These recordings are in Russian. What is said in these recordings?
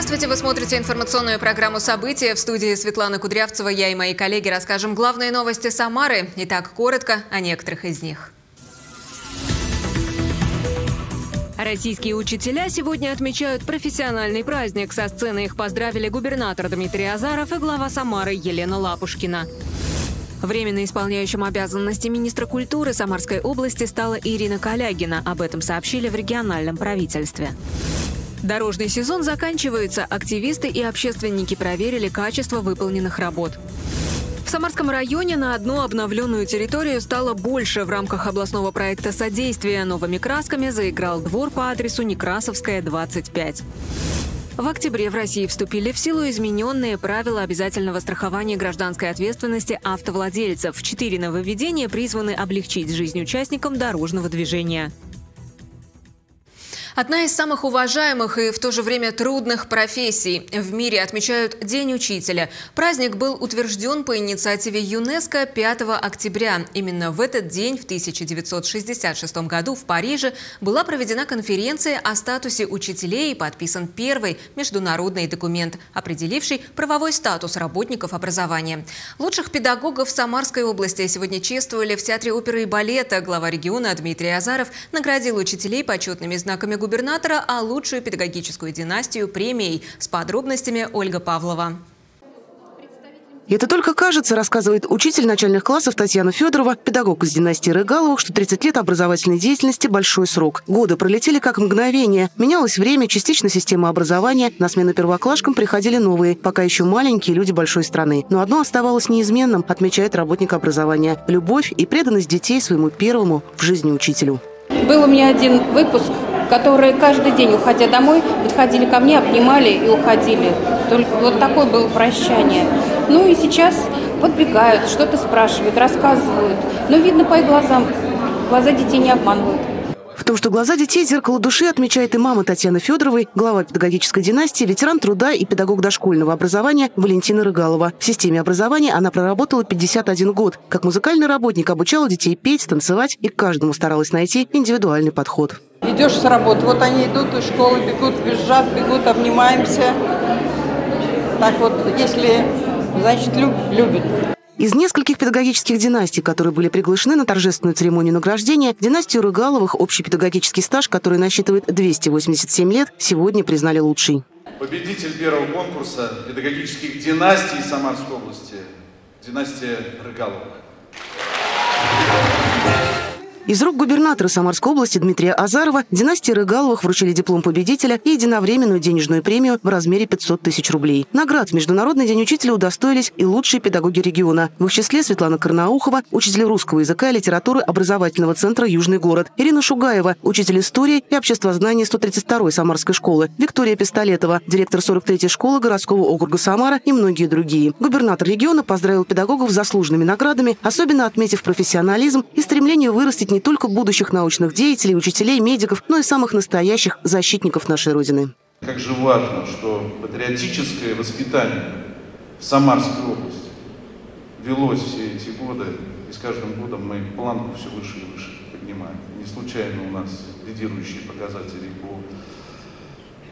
Здравствуйте, вы смотрите информационную программу «События». В студии Светлана Кудрявцева я и мои коллеги расскажем главные новости Самары. Итак, коротко о некоторых из них. Российские учителя сегодня отмечают профессиональный праздник. Со сцены их поздравили губернатор Дмитрий Азаров и глава Самары Елена Лапушкина. Временно исполняющим обязанности министра культуры Самарской области стала Ирина Калягина. Об этом сообщили в региональном правительстве. Дорожный сезон заканчивается. Активисты и общественники проверили качество выполненных работ. В Самарском районе на одну обновленную территорию стало больше. В рамках областного проекта содействия новыми красками заиграл двор по адресу Некрасовская, 25. В октябре в России вступили в силу измененные правила обязательного страхования гражданской ответственности автовладельцев. Четыре нововведения призваны облегчить жизнь участникам дорожного движения. Одна из самых уважаемых и в то же время трудных профессий в мире отмечают День учителя. Праздник был утвержден по инициативе ЮНЕСКО 5 октября. Именно в этот день, в 1966 году в Париже, была проведена конференция о статусе учителей и подписан первый международный документ, определивший правовой статус работников образования. Лучших педагогов Самарской области сегодня чествовали в Театре оперы и балета. Глава региона Дмитрий Азаров наградил учителей почетными знаками губернатора а лучшую педагогическую династию премией. С подробностями Ольга Павлова. Это только кажется, рассказывает учитель начальных классов Татьяна Федорова, педагог из династии Рыгаловых, что 30 лет образовательной деятельности – большой срок. Годы пролетели как мгновение. Менялось время, частично система образования. На смену первоклашкам приходили новые, пока еще маленькие люди большой страны. Но одно оставалось неизменным, отмечает работник образования – любовь и преданность детей своему первому в жизни учителю. Был у меня один выпуск которые каждый день, уходя домой, подходили ко мне, обнимали и уходили. Только вот такое было прощание. Ну и сейчас подбегают, что-то спрашивают, рассказывают. Но видно по их глазам, глаза детей не обманывают. В том, что глаза детей – зеркало души, отмечает и мама Татьяны Федоровой, глава педагогической династии, ветеран труда и педагог дошкольного образования Валентина Рыгалова. В системе образования она проработала 51 год. Как музыкальный работник обучала детей петь, танцевать и каждому старалась найти индивидуальный подход. Идешь с работы, вот они идут из школы, бегут, визжат, бегут, обнимаемся. Так вот, если, значит, люб, любят. Из нескольких педагогических династий, которые были приглашены на торжественную церемонию награждения, династию Рыгаловых, общий педагогический стаж, который насчитывает 287 лет, сегодня признали лучшей. Победитель первого конкурса педагогических династий Самарской области – династия Рыгаловых. Из рук губернатора Самарской области Дмитрия Азарова династии Рыгаловых вручили диплом победителя и единовременную денежную премию в размере 500 тысяч рублей. Наград в Международный день учителя удостоились и лучшие педагоги региона. В их числе Светлана Карнаухова, учитель русского языка и литературы образовательного центра «Южный город», Ирина Шугаева, учитель истории и обществознания 132-й Самарской школы, Виктория Пистолетова, директор 43-й школы городского округа Самара и многие другие. Губернатор региона поздравил педагогов с заслуженными наградами, особенно отметив профессионализм и стремление вырастить не не только будущих научных деятелей, учителей, медиков, но и самых настоящих защитников нашей Родины. Как же важно, что патриотическое воспитание в Самарской области велось все эти годы, и с каждым годом мы планку все выше и выше поднимаем. Не случайно у нас лидирующие показатели по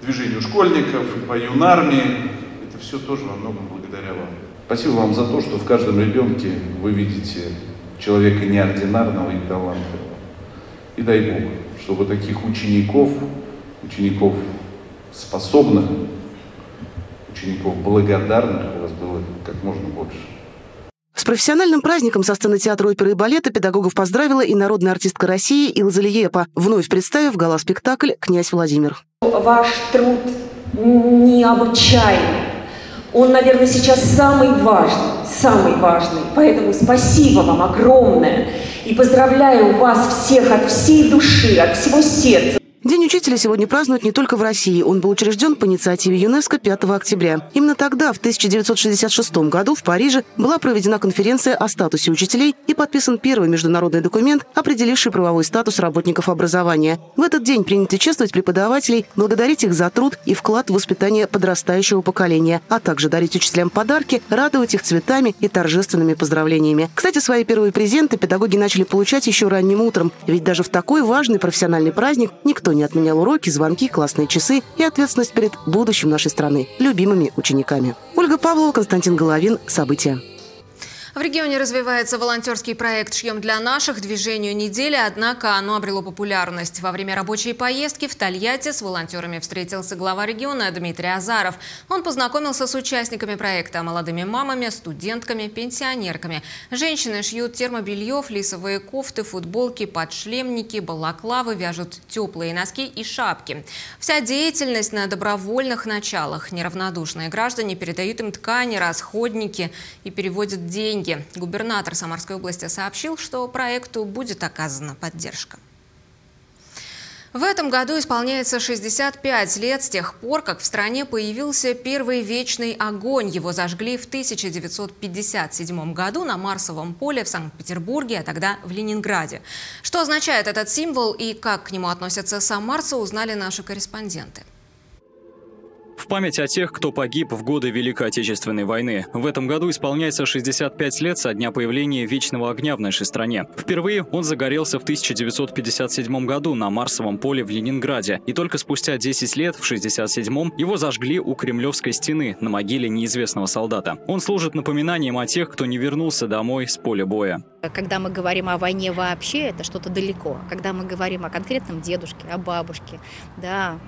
движению школьников, по юнармии. Это все тоже во многом благодаря вам. Спасибо вам за то, что в каждом ребенке вы видите человека неординарного и талантливого. И дай Бог, чтобы таких учеников, учеников способных, учеников благодарных у вас было как можно больше. С профессиональным праздником со сцены театра оперы и балета педагогов поздравила и народная артистка России Илза Лиепа, вновь представив гала-спектакль «Князь Владимир». Ваш труд необычайный он, наверное, сейчас самый важный, самый важный. Поэтому спасибо вам огромное. И поздравляю вас всех от всей души, от всего сердца. День учителя сегодня празднуют не только в России. Он был учрежден по инициативе ЮНЕСКО 5 октября. Именно тогда, в 1966 году, в Париже была проведена конференция о статусе учителей и подписан первый международный документ, определивший правовой статус работников образования. В этот день принято чествовать преподавателей, благодарить их за труд и вклад в воспитание подрастающего поколения, а также дарить учителям подарки, радовать их цветами и торжественными поздравлениями. Кстати, свои первые презенты педагоги начали получать еще ранним утром, ведь даже в такой важный профессиональный праздник никто не отменял уроки, звонки, классные часы и ответственность перед будущим нашей страны, любимыми учениками. Ольга Павлова, Константин Головин. События. В регионе развивается волонтерский проект «Шьем для наших» движению недели, однако оно обрело популярность. Во время рабочей поездки в Тольятти с волонтерами встретился глава региона Дмитрий Азаров. Он познакомился с участниками проекта – молодыми мамами, студентками, пенсионерками. Женщины шьют термобелье, флисовые кофты, футболки, подшлемники, балаклавы, вяжут теплые носки и шапки. Вся деятельность на добровольных началах. Неравнодушные граждане передают им ткани, расходники и переводят деньги деньги. Губернатор Самарской области сообщил, что проекту будет оказана поддержка. В этом году исполняется 65 лет с тех пор, как в стране появился первый вечный огонь. Его зажгли в 1957 году на Марсовом поле в Санкт-Петербурге, а тогда в Ленинграде. Что означает этот символ и как к нему относятся самарцы, узнали наши корреспонденты. В память о тех, кто погиб в годы Великой Отечественной войны. В этом году исполняется 65 лет со дня появления Вечного огня в нашей стране. Впервые он загорелся в 1957 году на Марсовом поле в Ленинграде. И только спустя 10 лет, в 67-м, его зажгли у Кремлевской стены на могиле неизвестного солдата. Он служит напоминанием о тех, кто не вернулся домой с поля боя. Когда мы говорим о войне вообще, это что-то далеко. Когда мы говорим о конкретном дедушке, о бабушке, да,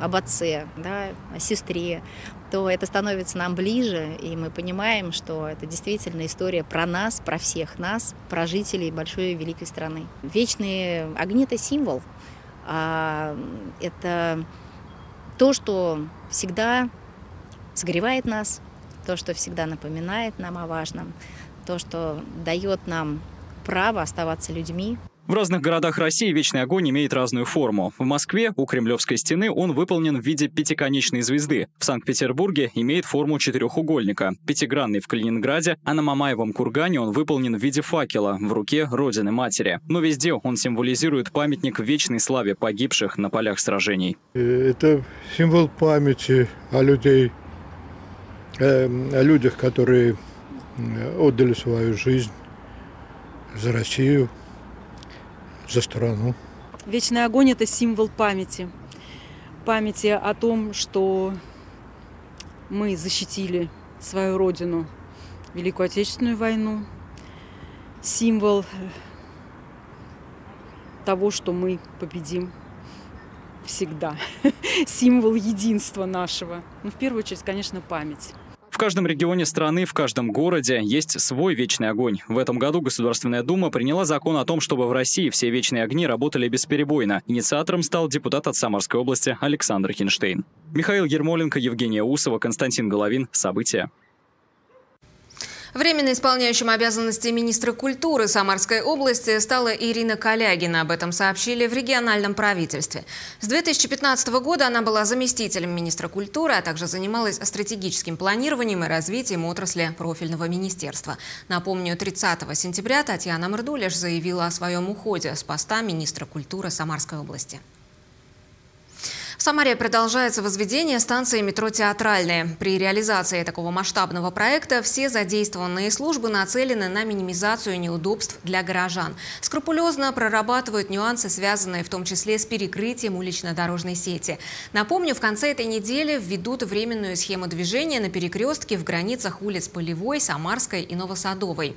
об отце, да, сестре, то это становится нам ближе, и мы понимаем, что это действительно история про нас, про всех нас, про жителей большой и великой страны. Вечные огни – это символ. А это то, что всегда согревает нас, то, что всегда напоминает нам о важном – то, что дает нам право оставаться людьми. В разных городах России вечный огонь имеет разную форму. В Москве у Кремлевской стены он выполнен в виде пятиконечной звезды. В Санкт-Петербурге имеет форму четырехугольника. Пятигранный в Калининграде, а на Мамаевом кургане он выполнен в виде факела в руке Родины Матери. Но везде он символизирует памятник вечной славе погибших на полях сражений. Это символ памяти о людей, э, о людях, которые отдали свою жизнь за Россию, за страну. Вечный огонь – это символ памяти. Памяти о том, что мы защитили свою родину Великую Отечественную войну. Символ того, что мы победим всегда. Символ единства нашего. Ну, в первую очередь, конечно, память. В каждом регионе страны, в каждом городе есть свой вечный огонь. В этом году Государственная Дума приняла закон о том, чтобы в России все вечные огни работали бесперебойно. Инициатором стал депутат от Самарской области Александр Хинштейн. Михаил Ермоленко, Евгения Усова, Константин Головин. События. Временно исполняющим обязанности министра культуры Самарской области стала Ирина Калягина. Об этом сообщили в региональном правительстве. С 2015 года она была заместителем министра культуры, а также занималась стратегическим планированием и развитием отрасли профильного министерства. Напомню, 30 сентября Татьяна Мрдулеш заявила о своем уходе с поста министра культуры Самарской области. Самаре продолжается возведение станции метро «Театральная». При реализации такого масштабного проекта все задействованные службы нацелены на минимизацию неудобств для горожан. Скрупулезно прорабатывают нюансы, связанные в том числе с перекрытием улично-дорожной сети. Напомню, в конце этой недели введут временную схему движения на перекрестке в границах улиц Полевой, Самарской и Новосадовой.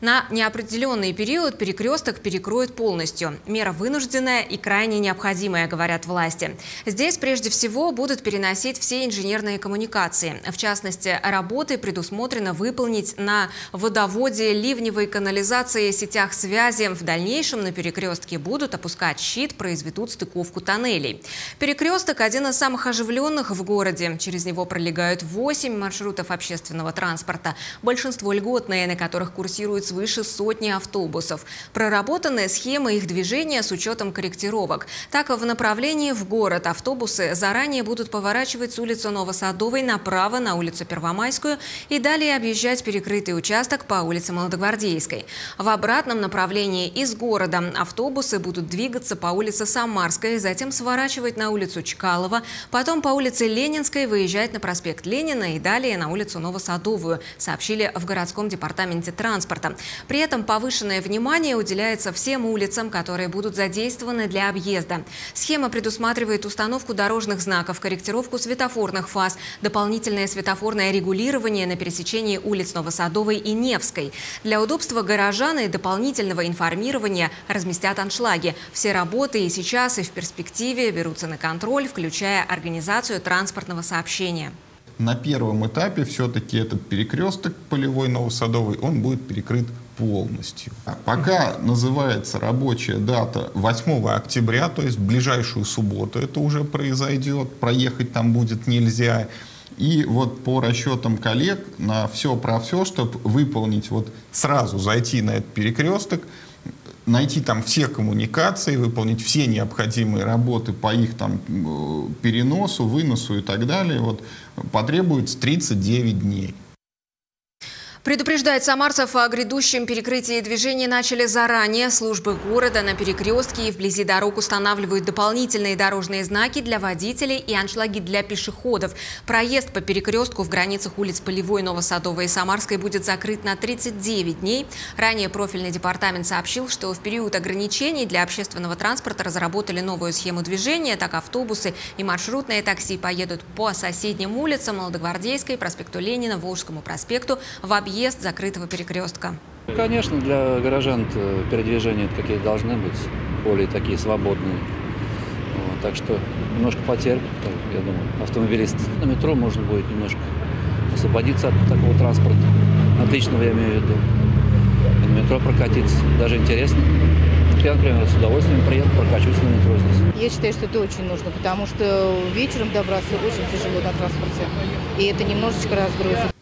На неопределенный период перекресток перекроют полностью. Мера вынужденная и крайне необходимая, говорят власти. Здесь прежде всего будут переносить все инженерные коммуникации. В частности, работы предусмотрено выполнить на водоводе, ливневой канализации, сетях связи. В дальнейшем на перекрестке будут опускать щит, произведут стыковку тоннелей. Перекресток – один из самых оживленных в городе. Через него пролегают 8 маршрутов общественного транспорта. Большинство льготные, на которых курсируют свыше сотни автобусов. Проработаны схемы их движения с учетом корректировок. Так, в направлении в город автобусы заранее будут поворачивать с улицы Новосадовой направо на улицу Первомайскую и далее объезжать перекрытый участок по улице Молодогвардейской. В обратном направлении из города автобусы будут двигаться по улице Самарской, затем сворачивать на улицу Чкалова, потом по улице Ленинской выезжать на проспект Ленина и далее на улицу Новосадовую, сообщили в городском департаменте транспорта. При этом повышенное внимание уделяется всем улицам, которые будут задействованы для объезда. Схема предусматривает установку дорожных знаков, корректировку светофорных фаз, дополнительное светофорное регулирование на пересечении улиц Новосадовой и Невской. Для удобства горожан и дополнительного информирования разместят аншлаги. Все работы и сейчас, и в перспективе берутся на контроль, включая организацию транспортного сообщения. На первом этапе все-таки этот перекресток полевой Новосадовый, он будет перекрыт полностью. А пока называется рабочая дата 8 октября, то есть ближайшую субботу это уже произойдет, проехать там будет нельзя. И вот по расчетам коллег на все про все, чтобы выполнить, вот сразу зайти на этот перекресток, найти там все коммуникации, выполнить все необходимые работы по их там э, переносу, выносу и так далее, вот, потребуется 39 дней. Предупреждать самарцев о грядущем перекрытии движения начали заранее. Службы города на перекрестке и вблизи дорог устанавливают дополнительные дорожные знаки для водителей и аншлаги для пешеходов. Проезд по перекрестку в границах улиц Полевой, Новосадовой и Самарской будет закрыт на 39 дней. Ранее профильный департамент сообщил, что в период ограничений для общественного транспорта разработали новую схему движения. Так автобусы и маршрутные такси поедут по соседним улицам Молодогвардейской, проспекту Ленина, Волжскому проспекту в объезд объезд закрытого перекрестка. Конечно, для горожан передвижения какие должны быть, более такие свободные. Вот, так что немножко потерпят, я думаю, автомобилист. На метро можно будет немножко освободиться от такого транспорта. Отличного, я имею в виду. И на метро прокатиться. Даже интересно. Я, например, с удовольствием приеду, прокачусь на метро здесь. Я считаю, что это очень нужно, потому что вечером добраться очень тяжело на транспорте. И это немножечко разгрузит.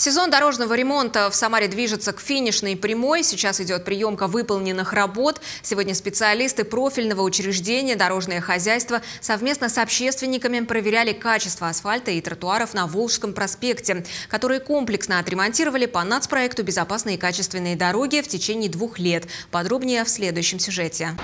Сезон дорожного ремонта в Самаре движется к финишной прямой. Сейчас идет приемка выполненных работ. Сегодня специалисты профильного учреждения «Дорожное хозяйство» совместно с общественниками проверяли качество асфальта и тротуаров на Волжском проспекте, которые комплексно отремонтировали по нацпроекту «Безопасные и качественные дороги» в течение двух лет. Подробнее в следующем сюжете.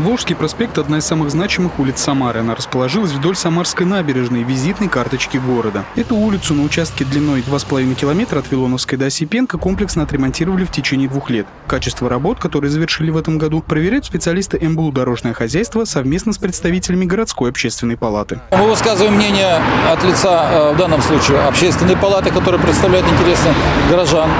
Волжский проспект – одна из самых значимых улиц Самары. Она расположилась вдоль Самарской набережной, визитной карточки города. Эту улицу на участке длиной 2,5 километра от Вилоновской до Осипенко комплексно отремонтировали в течение двух лет. Качество работ, которые завершили в этом году, проверяют специалисты МБУ «Дорожное хозяйство» совместно с представителями городской общественной палаты. Мы высказываем мнение от лица, э, в данном случае, общественной палаты, которая представляет интересы горожан.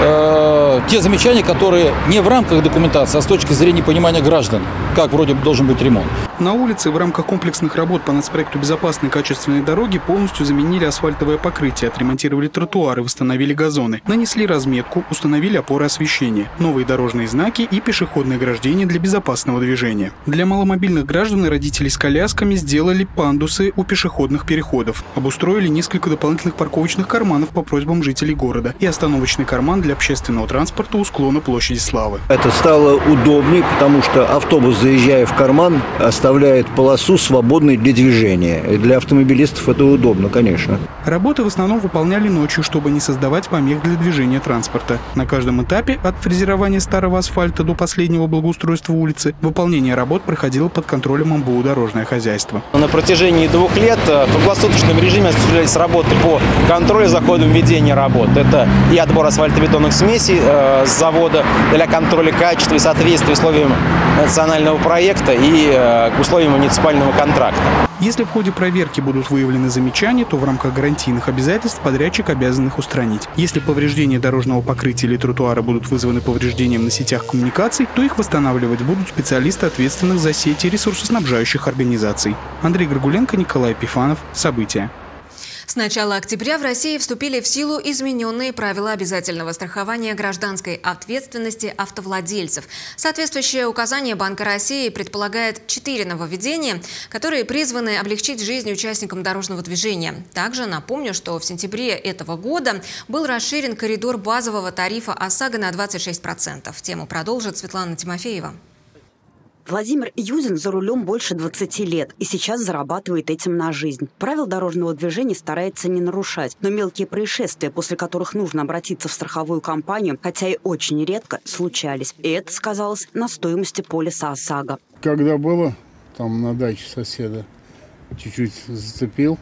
Э, те замечания, которые не в рамках документации, а с точки зрения понимания граждан, как вроде бы должен быть ремонт. На улице в рамках комплексных работ по нацпроекту безопасной качественной дороги полностью заменили асфальтовое покрытие, отремонтировали тротуары, восстановили газоны, нанесли разметку, установили опоры освещения, новые дорожные знаки и пешеходные ограждения для безопасного движения. Для маломобильных граждан и родителей с колясками сделали пандусы у пешеходных переходов, обустроили несколько дополнительных парковочных карманов по просьбам жителей города и остановочный карман для общественного транспорта у склона площади Славы. Это стало удобнее, потому что автобус заезжая в карман, оставляет полосу свободной для движения. И для автомобилистов это удобно, конечно. Работы в основном выполняли ночью, чтобы не создавать помех для движения транспорта. На каждом этапе, от фрезерования старого асфальта до последнего благоустройства улицы, выполнение работ проходило под контролем МБУ «Дорожное хозяйство». На протяжении двух лет э, в круглосуточном режиме осуществлялись работы по контролю за ходом ведения работ. Это и отбор асфальтобетонных смесей э, с завода для контроля качества и соответствия условиям национального проекта и э, к условиям муниципального контракта. Если в ходе проверки будут выявлены замечания, то в рамках гарантийных обязательств подрядчик обязан их устранить. Если повреждения дорожного покрытия или тротуара будут вызваны повреждением на сетях коммуникаций, то их восстанавливать будут специалисты, ответственных за сети ресурсоснабжающих организаций. Андрей Горгуленко, Николай Пифанов. События. Начала октября в России вступили в силу измененные правила обязательного страхования гражданской ответственности автовладельцев. Соответствующее указание Банка России предполагает четыре нововведения, которые призваны облегчить жизнь участникам дорожного движения. Также напомню, что в сентябре этого года был расширен коридор базового тарифа ОСАГО на 26%. Тему продолжит Светлана Тимофеева. Владимир Юзин за рулем больше 20 лет и сейчас зарабатывает этим на жизнь. Правил дорожного движения старается не нарушать, но мелкие происшествия, после которых нужно обратиться в страховую компанию, хотя и очень редко, случались. И это сказалось на стоимости полиса ОСАГО. Когда было там на даче соседа, чуть-чуть зацепил,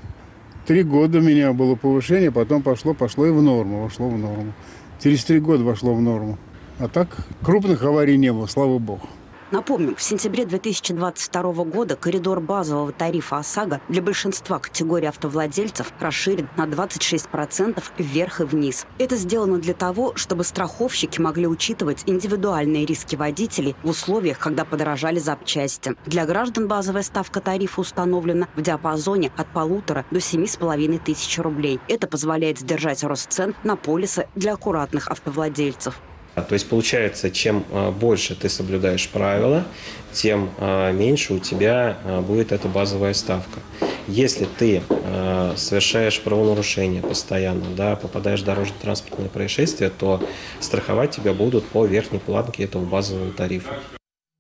три года у меня было повышение, потом пошло, пошло и в норму, вошло в норму. Через три года вошло в норму. А так крупных аварий не было, слава богу. Напомню, в сентябре 2022 года коридор базового тарифа ОСАГО для большинства категорий автовладельцев расширен на 26% вверх и вниз. Это сделано для того, чтобы страховщики могли учитывать индивидуальные риски водителей в условиях, когда подорожали запчасти. Для граждан базовая ставка тарифа установлена в диапазоне от полутора до семи с половиной тысяч рублей. Это позволяет сдержать рост цен на полисы для аккуратных автовладельцев. То есть получается, чем а, больше ты соблюдаешь правила, тем а, меньше у тебя а, будет эта базовая ставка. Если ты совершаешь правонарушение постоянно, да, попадаешь в дорожно-транспортное происшествие, то страховать тебя будут по верхней планке этого базового тарифа.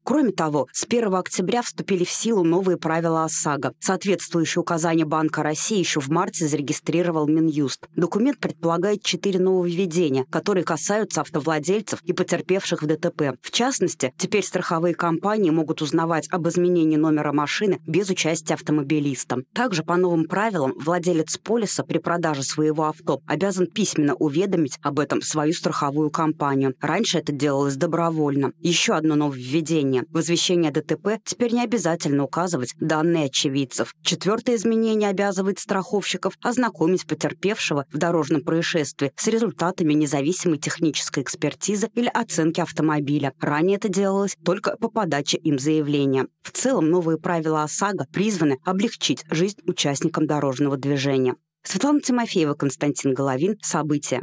Кроме того, с 1 октября вступили в силу новые правила ОСАГО. Соответствующие указания Банка России еще в марте зарегистрировал Минюст. Документ предполагает четыре нововведения, которые касаются автовладельцев и потерпевших в ДТП. В частности, теперь страховые компании могут узнавать об изменении номера машины без участия автомобилиста. Также по новым правилам владелец полиса при продаже своего авто обязан письменно уведомить об этом свою страховую компанию. Раньше это делалось добровольно. Еще одно нововведение изменения. В извещении ДТП теперь не обязательно указывать данные очевидцев. Четвертое изменение обязывает страховщиков ознакомить потерпевшего в дорожном происшествии с результатами независимой технической экспертизы или оценки автомобиля. Ранее это делалось только по подаче им заявления. В целом, новые правила ОСАГО призваны облегчить жизнь участникам дорожного движения. Светлана Тимофеева, Константин Головин. События.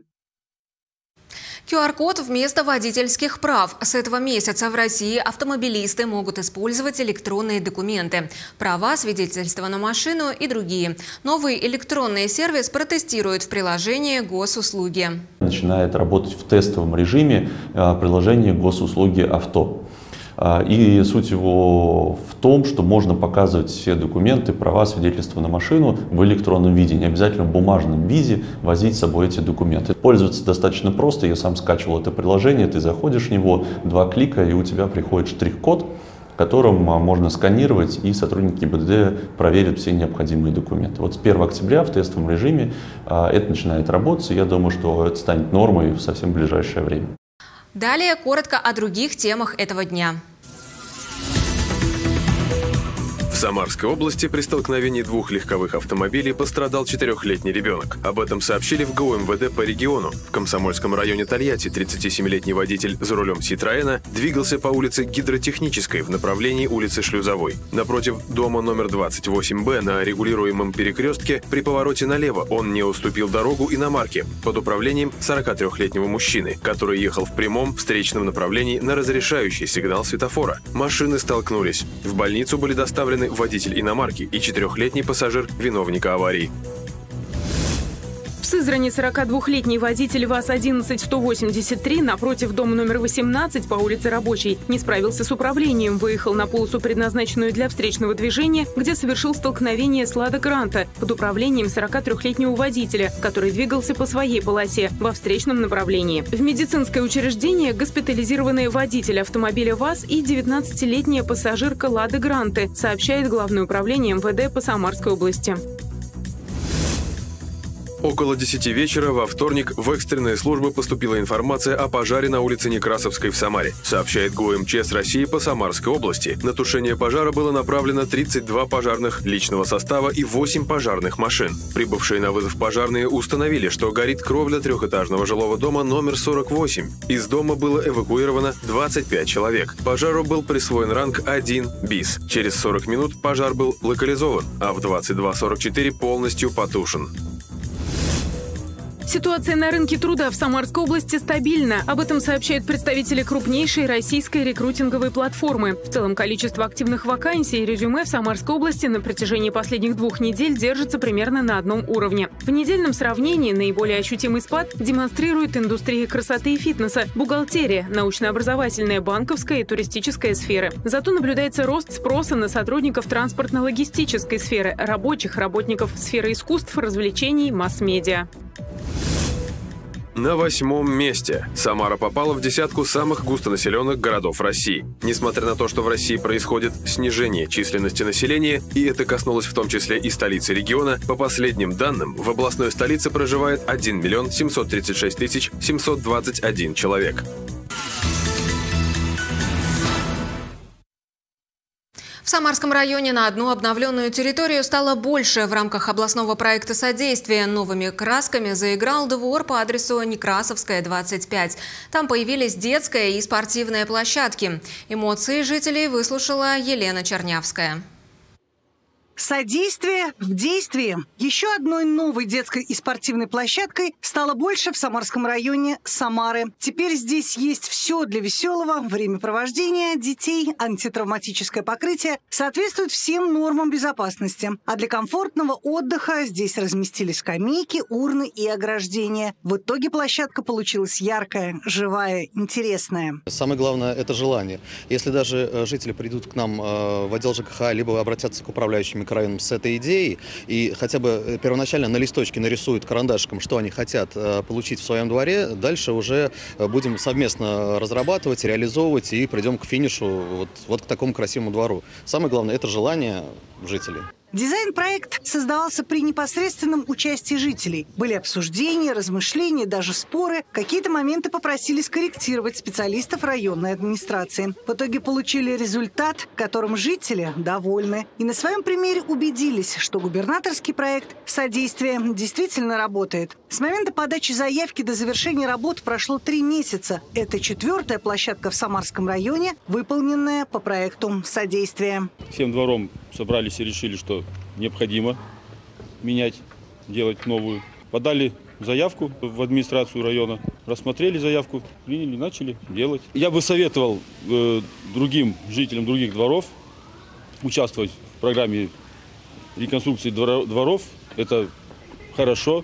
QR-код вместо водительских прав. С этого месяца в России автомобилисты могут использовать электронные документы. Права, свидетельства на машину и другие. Новый электронный сервис протестируют в приложении «Госуслуги». Начинает работать в тестовом режиме э, приложение «Госуслуги авто». А, и суть его в том, что можно показывать все документы, права, свидетельства на машину в электронном виде, не обязательно в бумажном виде возить с собой эти документы. Пользоваться достаточно просто, я сам скачивал это приложение, ты заходишь в него, два клика, и у тебя приходит штрих-код, которым а, можно сканировать, и сотрудники ГИБДД проверят все необходимые документы. Вот с 1 октября в тестовом режиме а, это начинает работать, и я думаю, что это станет нормой в совсем ближайшее время. Далее коротко о других темах этого дня. Самарской области при столкновении двух легковых автомобилей пострадал четырехлетний ребенок. Об этом сообщили в ГУМВД по региону. В Комсомольском районе Тольятти 37-летний водитель за рулем Ситроена двигался по улице Гидротехнической в направлении улицы Шлюзовой. Напротив дома номер 28Б на регулируемом перекрестке при повороте налево он не уступил дорогу иномарке под управлением 43-летнего мужчины, который ехал в прямом встречном направлении на разрешающий сигнал светофора. Машины столкнулись. В больницу были доставлены водитель иномарки и четырехлетний пассажир виновника аварии. Сызрани 42-летний водитель ВАЗ-11-183 напротив дома номер 18 по улице Рабочей не справился с управлением, выехал на полосу, предназначенную для встречного движения, где совершил столкновение с Лада Гранта под управлением 43-летнего водителя, который двигался по своей полосе во встречном направлении. В медицинское учреждение госпитализированы водитель автомобиля ВАЗ и 19-летняя пассажирка Лады Гранты, сообщает Главное управление МВД по Самарской области. Около 10 вечера во вторник в экстренные службы поступила информация о пожаре на улице Некрасовской в Самаре. Сообщает ГУМЧС России по Самарской области. На тушение пожара было направлено 32 пожарных личного состава и 8 пожарных машин. Прибывшие на вызов пожарные установили, что горит кровля трехэтажного жилого дома номер 48. Из дома было эвакуировано 25 человек. Пожару был присвоен ранг 1 БИС. Через 40 минут пожар был локализован, а в 22.44 полностью потушен. Ситуация на рынке труда в Самарской области стабильна. Об этом сообщают представители крупнейшей российской рекрутинговой платформы. В целом количество активных вакансий и резюме в Самарской области на протяжении последних двух недель держится примерно на одном уровне. В недельном сравнении наиболее ощутимый спад демонстрирует индустрия красоты и фитнеса, бухгалтерия, научно-образовательная, банковская и туристическая сферы. Зато наблюдается рост спроса на сотрудников транспортно-логистической сферы, рабочих, работников сферы искусств, развлечений, масс-медиа. На восьмом месте Самара попала в десятку самых густонаселенных городов России. Несмотря на то, что в России происходит снижение численности населения, и это коснулось в том числе и столицы региона, по последним данным, в областной столице проживает 1 миллион 736 тысяч 721 человек. В Самарском районе на одну обновленную территорию стало больше. В рамках областного проекта содействия новыми красками заиграл двор по адресу Некрасовская, 25. Там появились детская и спортивная площадки. Эмоции жителей выслушала Елена Чернявская. Содействие в действии. Еще одной новой детской и спортивной площадкой стало больше в Самарском районе Самары. Теперь здесь есть все для веселого времяпровождения детей. Антитравматическое покрытие соответствует всем нормам безопасности. А для комфортного отдыха здесь разместили скамейки, урны и ограждения. В итоге площадка получилась яркая, живая, интересная. Самое главное – это желание. Если даже э, жители придут к нам э, в отдел ЖКХ, либо обратятся к управляющим микрорайоном с этой идеей и хотя бы э, первоначально на листочке нарисуют карандашиком, что они хотят э, получить в своем дворе, дальше уже э, будем совместно разрабатывать, реализовывать и придем к финишу вот, вот к такому красивому двору. Самое главное – это желание жителей. Дизайн-проект создавался при непосредственном участии жителей. Были обсуждения, размышления, даже споры. Какие-то моменты попросили скорректировать специалистов районной администрации. В итоге получили результат, которым жители довольны. И на своем примере убедились, что губернаторский проект содействия действительно работает. С момента подачи заявки до завершения работ прошло три месяца. Это четвертая площадка в Самарском районе, выполненная по проекту содействия. Всем двором собрались и решили, что необходимо менять, делать новую. Подали заявку в администрацию района, рассмотрели заявку, приняли, начали делать. Я бы советовал э, другим жителям других дворов участвовать в программе реконструкции дворов. Это хорошо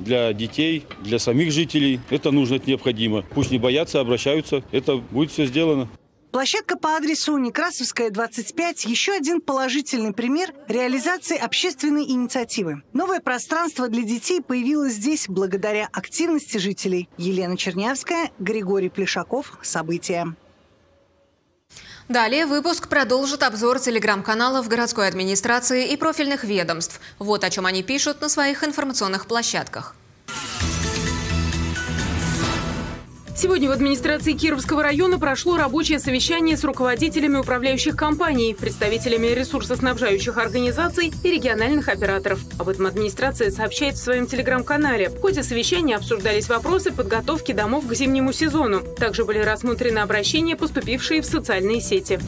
для детей, для самих жителей. Это нужно, это необходимо. Пусть не боятся, обращаются. Это будет все сделано. Площадка по адресу Некрасовская, 25 – еще один положительный пример реализации общественной инициативы. Новое пространство для детей появилось здесь благодаря активности жителей. Елена Чернявская, Григорий Плешаков. События. Далее выпуск продолжит обзор телеграм-каналов городской администрации и профильных ведомств. Вот о чем они пишут на своих информационных площадках. Сегодня в администрации Кировского района прошло рабочее совещание с руководителями управляющих компаний, представителями ресурсоснабжающих организаций и региональных операторов. Об этом администрация сообщает в своем телеграм-канале. В ходе совещания обсуждались вопросы подготовки домов к зимнему сезону. Также были рассмотрены обращения, поступившие в социальные сети.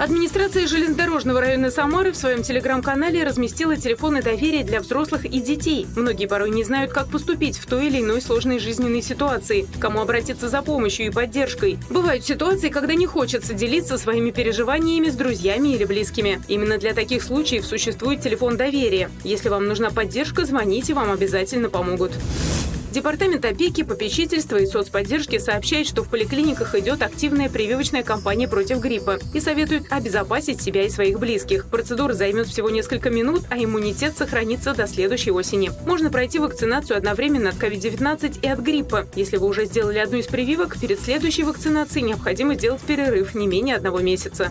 Администрация железнодорожного района Самары в своем телеграм-канале разместила телефоны доверия для взрослых и детей. Многие порой не знают, как поступить в той или иной сложной жизненной ситуации, кому обратиться за помощью и поддержкой. Бывают ситуации, когда не хочется делиться своими переживаниями с друзьями или близкими. Именно для таких случаев существует телефон доверия. Если вам нужна поддержка, звоните, вам обязательно помогут. Департамент опеки, попечительства и соцподдержки сообщает, что в поликлиниках идет активная прививочная кампания против гриппа и советует обезопасить себя и своих близких. Процедура займет всего несколько минут, а иммунитет сохранится до следующей осени. Можно пройти вакцинацию одновременно от COVID-19 и от гриппа. Если вы уже сделали одну из прививок, перед следующей вакцинацией необходимо сделать перерыв не менее одного месяца.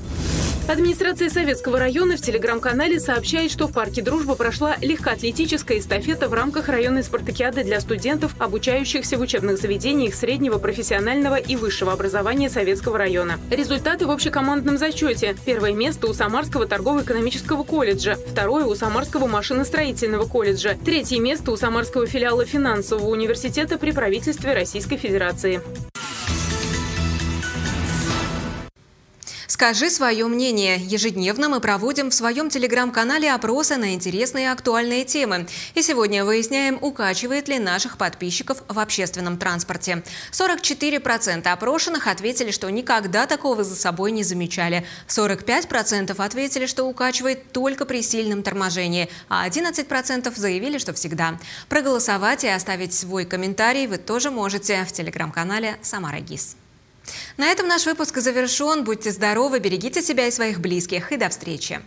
Администрация Советского района в телеграм-канале сообщает, что в парке «Дружба» прошла легкоатлетическая эстафета в рамках районной спартакиады для студентов, обучающихся в учебных заведениях среднего, профессионального и высшего образования Советского района. Результаты в общекомандном зачете. Первое место у Самарского торгово-экономического колледжа, второе у Самарского машиностроительного колледжа, третье место у Самарского филиала финансового университета при правительстве Российской Федерации. Скажи свое мнение. Ежедневно мы проводим в своем телеграм-канале опросы на интересные и актуальные темы. И сегодня выясняем, укачивает ли наших подписчиков в общественном транспорте. 44% опрошенных ответили, что никогда такого за собой не замечали. 45% ответили, что укачивает только при сильном торможении, а 11% заявили, что всегда. Проголосовать и оставить свой комментарий вы тоже можете в телеграм-канале «Самара ГИС». На этом наш выпуск завершен. Будьте здоровы, берегите себя и своих близких. И до встречи.